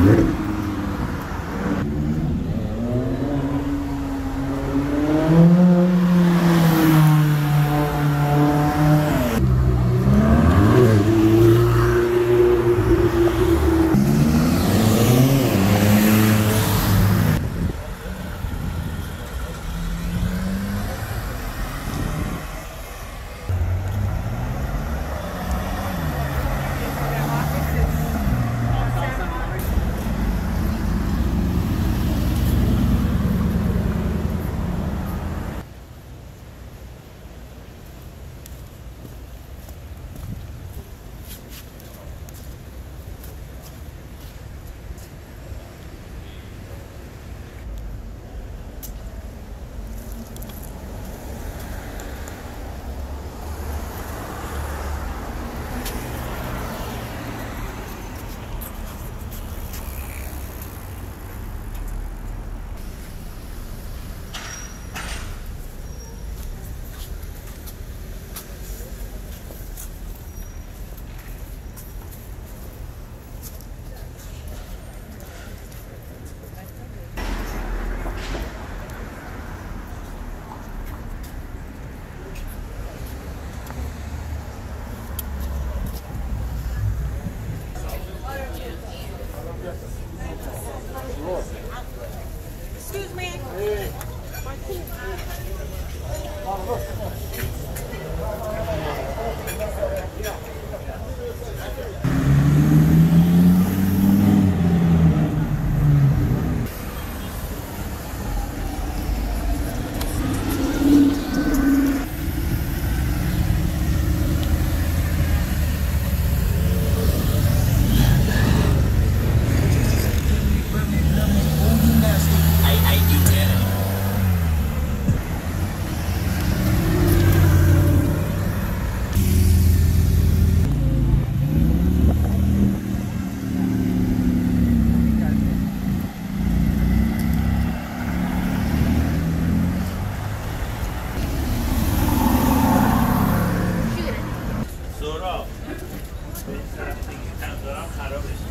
Ready? Bak bak. not over